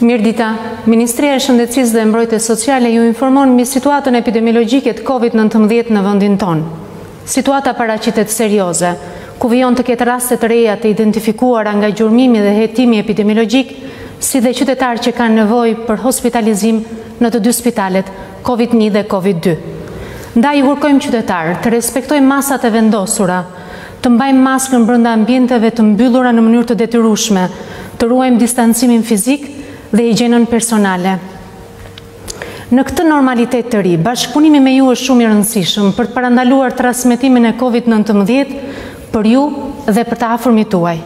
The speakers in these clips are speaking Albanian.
Mirdita, Ministria e Shëndetësisë dhe Mbrojtjes Sociale ju informon mbi situatën epidemiologjike të Covid nëntëmbëdhjetë në vendin tonë. Situata paraqitet serioze, ku vijon të ketë raste të reja të identifikuara nga gjurmimi dhe hetimi epidemiologjik, si dhe qytetarë që kanë nevojë për hospitalizim në të dy spitalet, Covid një dhe Covid dy. Ndaj ju kërkojmë qytetarë të respektojmë masat e vendosura, Të mbajmë maskën brenda ambienteve të mbyllura në mënyrë të detyrueshme, të ruajmë distancimin fizik dhe higjienën personale. Në këtë normalitet të ri, bashkëpunimi me ju është shumë i rëndësishëm për të parandaluar transmetimin e Covid nëntëmbëdhjetë për ju dhe për të afërmit tuaj.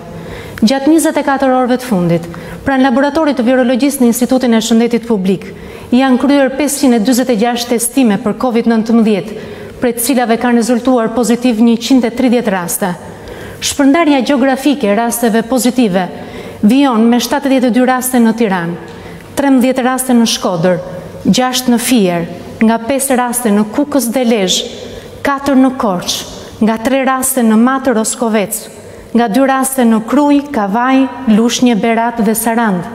Gjatë njëzet e katër orëve të fundit, pranë laboratorit të virologjisë në Institutin e Shëndetit Publik, Janë kryer pesëqind e dyzet e gjashtë testime për Covid nëntëmbëdhjetë, prej të cilave kanë rezultuar pozitiv njëqind e tridhjetë raste. Shpërndarja gjeografike e rasteve pozitive vijon me shtatëdhjetë e dy raste në Tiranë, trembëdhjetë raste në Shkodër, gjashtë në Fier, nga pesë raste në Kukës dhe Lezhë, katër në Korçë, nga tre raste në Mat, Roskovec, Nga dy raste në Krujë, Kavajë, Lushnje, Berat dhe Sarandë.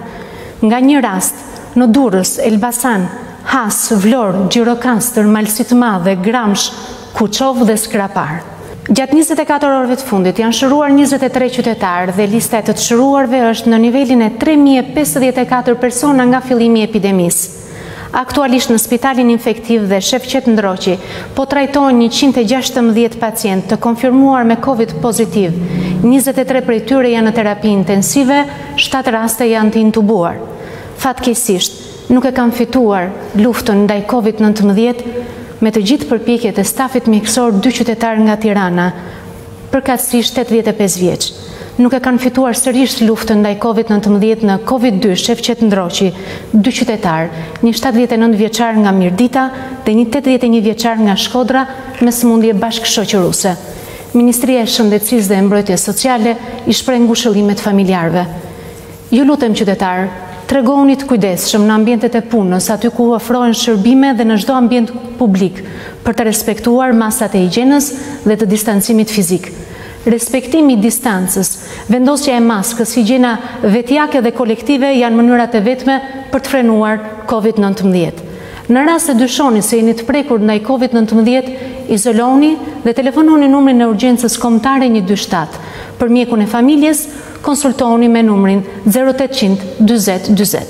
Nga një rast, në Durrës, Elbasan, Has, Vlorë, Gjirokastër, Malësi të Madhe, Gramsh, Kuçovë dhe Skrapar. Gjatë njëzet e katër orëve të fundit janë shëruar njëzet e tre qytetarë dhe lista e të të shëruarve është në nivelin e tre mijë e pesëdhjetë e katër persona nga fillimi i epidemisë. Aktualisht në Spitalin Infektiv dhe Shefqet Ndroqi po trajtohen njëqind e gjashtëmbëdhjetë pacientë të konfirmuar me Covid pozitiv, njëzet e tre prej tyre janë në terapi intensive, shtatë raste janë të intubuar. Fatkeqësisht, nuk e kanë fituar luftën ndaj Covid nëntëmbëdhjetë me të gjithë përpjekjet e stafit mjekësor dy qytetarë nga Tirana, përkatësisht tetëdhjetë e pesë vjeç, nuk e kanë fituar sërish luftën ndaj Covid nëntëmbëdhjetë në Covid dy Shefqet Ndroqi, dy qytetarë, një shtatëdhjetë e nëntë vjeçar nga Mirdita dhe një tetëdhjetë e një vjeçar nga Shkodra me sëmundje bashkëshoqëruese. Ministria e Shëndetësisë dhe Mbrojtjes Sociale i shpreh ngushëllimet familjarëve. Ju lutem qytetarë, tregohuni të kujdesshëm në ambientet e punës, aty ku ofrohen shërbime dhe në çdo ambient publik, për të respektuar masat e higjienës dhe të distancimit fizik. Respektimi i distancës, vendosja e maskës, higjiena vetjake dhe kolektive janë mënyrat e vetme për të frenuar Covid nëntëmbëdhjetë. Në rast se dyshoni se jeni të prekur ndaj Covid nëntëmbëdhjetë, izolohuni dhe telefononi numrin e urgjencës kombëtare një dy shtatë, për mjekun e familjes, Konsultohuni me numrin zero tetëqind dyzet dyzet.